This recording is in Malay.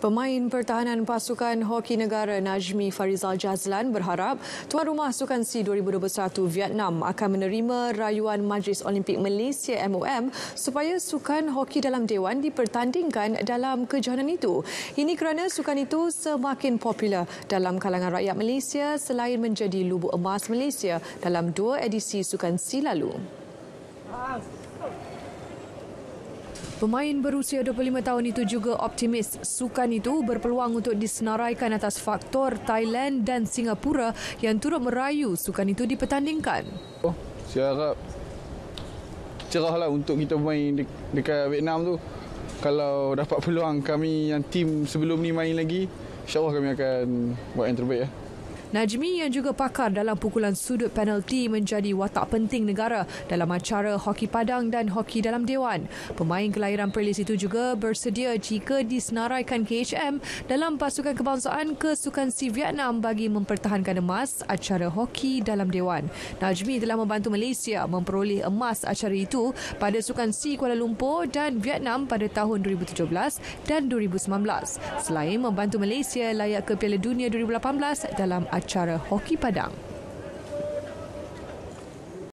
Pemain pertahanan pasukan hoki negara Najmi Farizal Jazlan berharap tuan rumah Sukan C 2021 Vietnam akan menerima rayuan Majlis Olimpik Malaysia MOM supaya sukan hoki dalam dewan dipertandingkan dalam kejohanan itu. Ini kerana sukan itu semakin popular dalam kalangan rakyat Malaysia selain menjadi lubuk emas Malaysia dalam dua edisi Sukan C lalu. Pemain berusia 25 tahun itu juga optimis sukan itu berpeluang untuk disenaraikan atas faktor Thailand dan Singapura yang turut merayu sukan itu dipertandingkan. Oh, saya harap cerahlah untuk kita main dekat Vietnam tu. Kalau dapat peluang kami yang tim sebelum ni main lagi, insyaAllah kami akan buat yang terbaik. Ya. Najmi yang juga pakar dalam pukulan sudut penalti menjadi watak penting negara dalam acara hoki padang dan hoki dalam dewan. Pemain kelahiran Perlis itu juga bersedia jika disenaraikan KHM dalam pasukan kebangsaan ke Sukan Si Vietnam bagi mempertahankan emas acara hoki dalam dewan. Najmi telah membantu Malaysia memperoleh emas acara itu pada Sukan Si Kuala Lumpur dan Vietnam pada tahun 2017 dan 2019. Selain membantu Malaysia layak ke Piala Dunia 2018 dalam acara hoki padang.